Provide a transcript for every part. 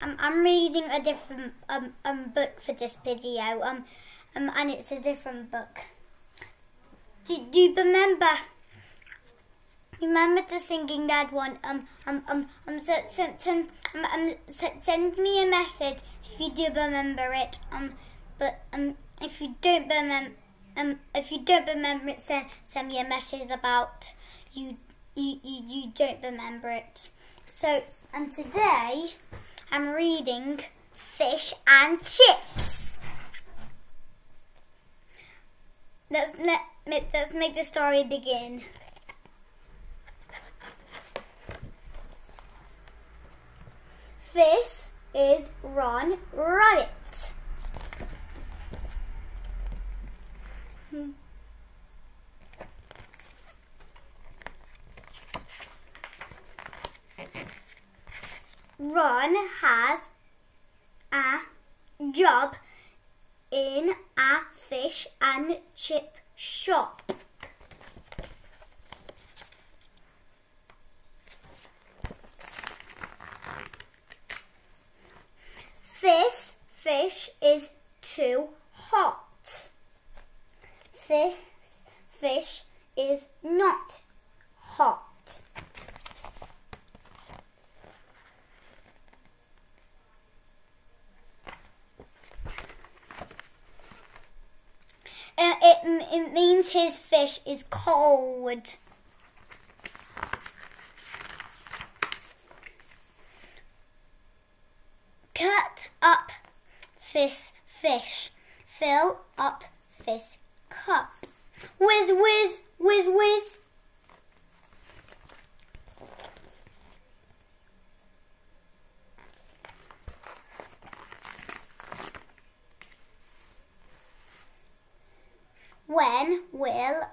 Um, I'm reading a different um, um book for this video. Um, um, and it's a different book. Do, do you remember? Remember the singing dad one? Um, um, um, um, send, send, send, um, um, send me a message if you do remember it. Um, but um, if you don't remember, um, if you don't remember it, send, send me a message about you, you, you, you don't remember it. So, and today. I'm reading Fish and Chips. Let's, let, let's make the story begin. This is Ron Rabbit. Ron has a job in a fish and chip shop. This fish is too hot. This fish is not hot. Uh, it, it means his fish is cold. Cut up this fish. Fill up this cup. Whiz, whiz, whiz, whiz. When will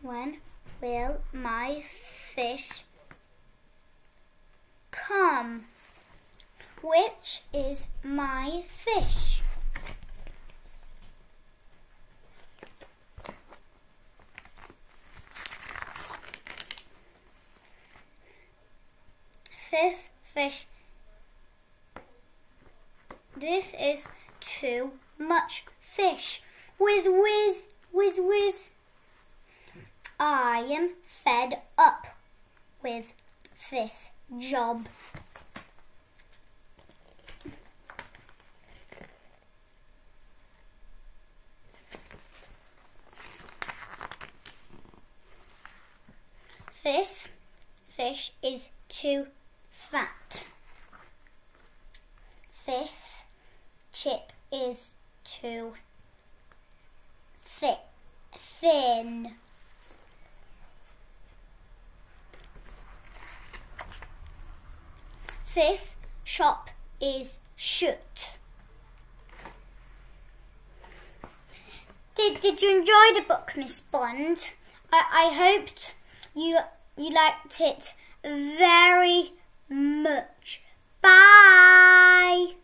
When will my fish come? Which is my fish? This fish. This is too much fish. Whiz, whiz, whiz, whiz. I am fed up with this job. This fish is too fat. Fifth chip is too thick, thin. Fifth shop is shut. Did, did you enjoy the book, Miss Bond? I, I hoped you you liked it very much. Bye.